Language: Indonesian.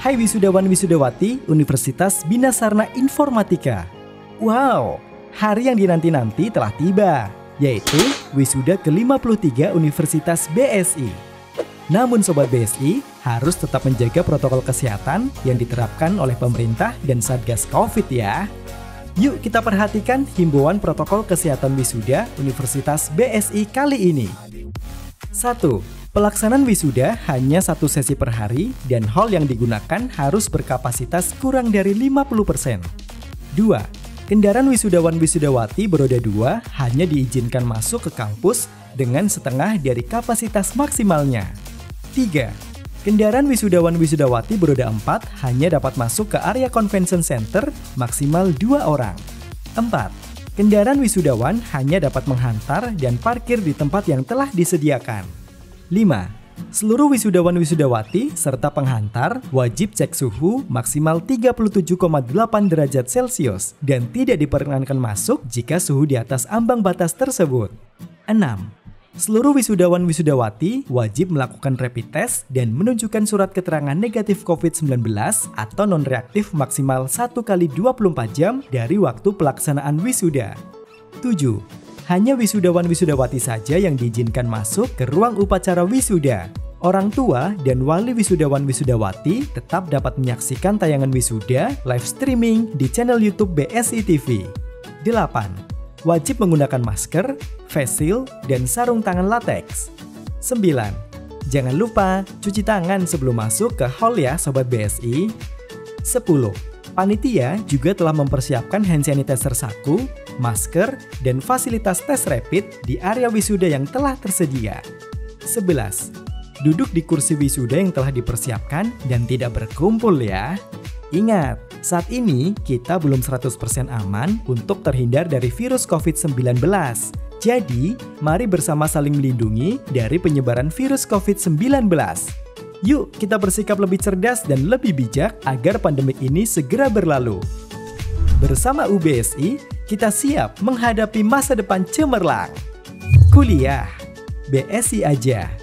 Hai wisudawan wisudawati Universitas Bina Sarana Informatika. Wow, hari yang dinanti-nanti telah tiba, yaitu wisuda ke-53 Universitas BSI. Namun Sobat BSI harus tetap menjaga protokol kesehatan yang diterapkan oleh pemerintah dan Satgas COVID ya. Yuk kita perhatikan himbauan protokol kesehatan wisuda Universitas BSI kali ini. 1 Pelaksanaan wisuda hanya satu sesi per hari dan hall yang digunakan harus berkapasitas kurang dari 50%. 2. Kendaraan wisudawan-wisudawati beroda 2 hanya diizinkan masuk ke kampus dengan setengah dari kapasitas maksimalnya. 3. Kendaraan wisudawan-wisudawati beroda 4 hanya dapat masuk ke area convention center maksimal 2 orang. 4. Kendaraan wisudawan hanya dapat menghantar dan parkir di tempat yang telah disediakan. 5. Seluruh wisudawan-wisudawati serta penghantar wajib cek suhu maksimal 37,8 derajat Celcius dan tidak diperkenankan masuk jika suhu di atas ambang batas tersebut. 6. Seluruh wisudawan-wisudawati wajib melakukan rapid test dan menunjukkan surat keterangan negatif COVID-19 atau non-reaktif maksimal 1 kali 24 jam dari waktu pelaksanaan wisuda. 7 hanya wisudawan-wisudawati saja yang diizinkan masuk ke ruang upacara wisuda. Orang tua dan wali wisudawan-wisudawati tetap dapat menyaksikan tayangan wisuda live streaming di channel YouTube BSI TV. 8. Wajib menggunakan masker, face shield, dan sarung tangan latex. 9. Jangan lupa cuci tangan sebelum masuk ke hall ya Sobat BSI. 10 Panitia juga telah mempersiapkan hand sanitizer saku, masker, dan fasilitas tes rapid di area wisuda yang telah tersedia. 11. Duduk di kursi wisuda yang telah dipersiapkan dan tidak berkumpul ya. Ingat, saat ini kita belum 100% aman untuk terhindar dari virus COVID-19. Jadi, mari bersama saling melindungi dari penyebaran virus COVID-19. Yuk kita bersikap lebih cerdas dan lebih bijak agar pandemik ini segera berlalu. Bersama UBSI, kita siap menghadapi masa depan cemerlang. Kuliah, BSI aja.